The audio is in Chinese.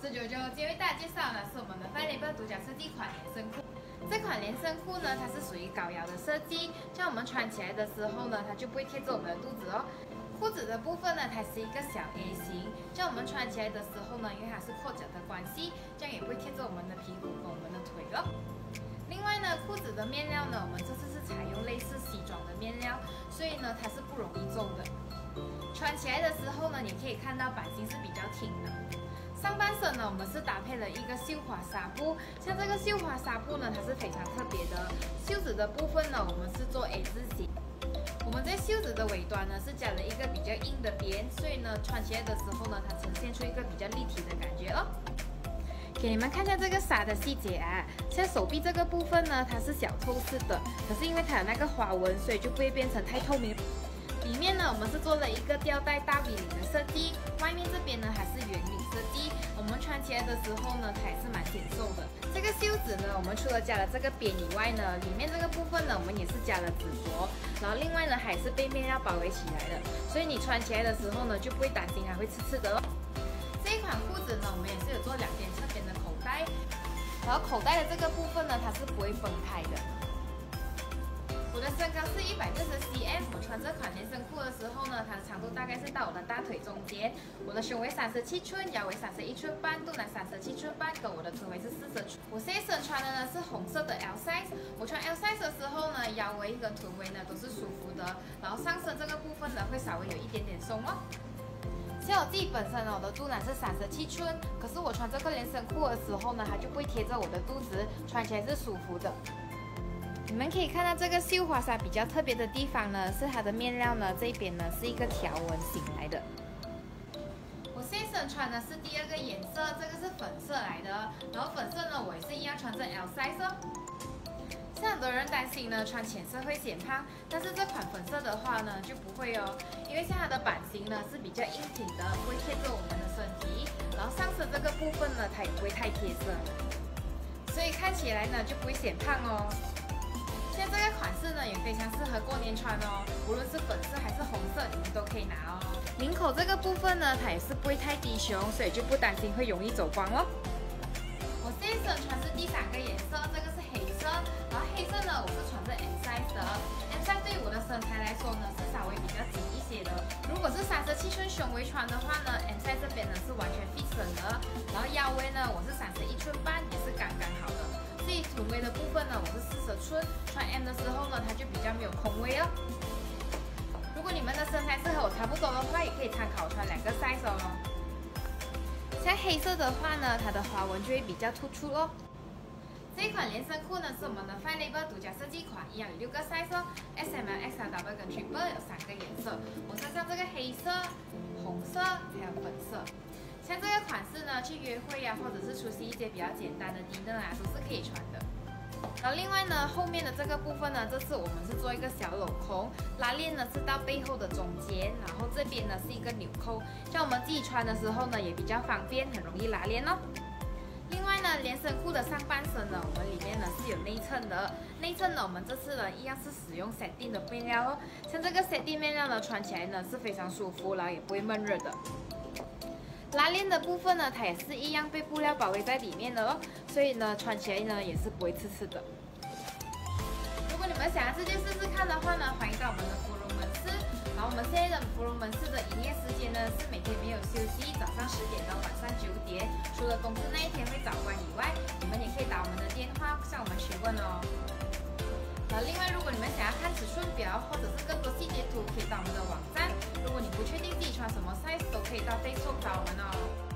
是九九，今天为大家介绍的是我们的 f i l a b e 独家设计款连身裤。这款连身裤呢，它是属于高腰的设计，像我们穿起来的时候呢，它就不会贴着我们的肚子哦。裤子的部分呢，它是一个小 A 型，像我们穿起来的时候呢，因为它是阔脚的关系，这样也不会贴着我们的屁股和我们的腿哦。另外呢，裤子的面料呢，我们这次是采用类似西装的面料，所以呢，它是不容易皱的。穿起来的时候呢，你可以看到版型是比较挺的。上半身呢，我们是搭配了一个绣花纱布，像这个绣花纱布呢，它是非常特别的。袖子的部分呢，我们是做 A 字型。我们在袖子的尾端呢，是加了一个比较硬的边，所以呢，穿起来的时候呢，它呈现出一个比较立体的感觉哦。给你们看一下这个纱的细节啊，像手臂这个部分呢，它是小透视的，可是因为它有那个花纹，所以就不会变成太透明。里面呢，我们是做了一个吊带大 V 领的设计，外面这边呢还是圆领设计。我们穿起来的时候呢，它也是蛮显瘦的。这个袖子呢，我们除了加了这个边以外呢，里面这个部分呢，我们也是加了纸镯，然后另外呢，还是被面料包围起来的，所以你穿起来的时候呢，就不会担心它会刺刺的哦。这一款裤子呢，我们也是有做两边侧边的口袋，然后口袋的这个部分呢，它是不会分开的。我的身高是一百六十 cm，我穿这款连身裤的时候呢，它的长度大概是到我的大腿中间。我的胸围三十七寸，腰围三十一寸半，肚腩三十七寸半，跟我的臀围是四十寸。我这一身穿的呢是红色的 L size，我穿 L size 的时候呢，腰围跟臀围呢都是舒服的，然后上身这个部分呢会稍微有一点点松哦。像我自己本身呢，我的肚腩是三十七寸，可是我穿这个连身裤的时候呢，它就不会贴着我的肚子，穿起来是舒服的。你们可以看到这个绣花纱比较特别的地方呢，是它的面料呢，这边呢是一个条纹型来的。我现身穿的是第二个颜色，这个是粉色来的，然后粉色呢我也是一样穿着 L size。像很多人担心呢，穿浅色会显胖，但是这款粉色的话呢就不会哦，因为像它的版型呢是比较硬挺的，不会贴着我们的身体，然后上身这个部分呢它也不会太贴身，所以看起来呢就不会显胖哦。像这个款式呢，也非常适合过年穿哦，无论是粉色还是红色，你们都可以拿哦。领口这个部分呢，它也是不会太低胸，所以就不担心会容易走光哦。我这一身穿是第三个颜色，这个是黑色，然后黑色呢，我是穿着 M size 的 size 对我的身材来说呢，是稍微比较紧一些的。如果是三十七寸胸围穿的话呢，M size 这边呢是完全 fit 的，然后腰围呢，我是三十一寸半，也是刚刚好的。所以臀围的部分呢，寸，穿 M 的时候呢，它就比较没有空位哦。如果你们的身材是和我差不多的话，也可以参考穿两个 size 哦。像黑色的话呢，它的花纹就会比较突出哦。这款连身裤呢，是我们的 Fine Label 独家设计款，一样有六个 size 哦，S、M、X、L、W 跟 Triple 有三个颜色。我身上这个黑色、红色还有粉色。像这个款式呢，去约会呀，或者是出席一些比较简单的 dinner 啊，都是可以穿的。然后另外呢，后面的这个部分呢，这次我们是做一个小镂空，拉链呢是到背后的中间，然后这边呢是一个纽扣，像我们自己穿的时候呢，也比较方便，很容易拉链哦。另外呢，连身裤的上半身呢，我们里面呢是有内衬的，内衬呢我们这次呢一样是使用 satin 的面料哦，像这个 satin 面料呢，穿起来呢是非常舒服，然后也不会闷热的。拉链的部分呢，它也是一样被布料包围在里面的哦，所以呢，穿起来呢也是不会刺刺的。如果你们想要直接试试看的话呢，欢迎到我们的芙蓉门市。然后我们现在的芙蓉门市的营业时间呢是每天没有休息，早上十点到晚上九点，除了公司那一天会早关以外，你们也可以打我们的电话向我们询问哦。那另外，如果你们想要看尺寸表或者是更多细节图，可以到我们的网站。如果你不可以到 facebook 找我们哦